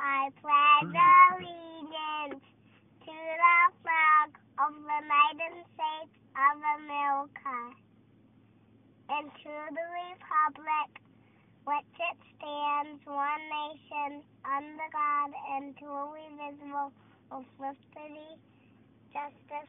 I pledge allegiance to the flag of the United States of America and to the republic which it stands, one nation, under God, indivisible, with liberty, justice.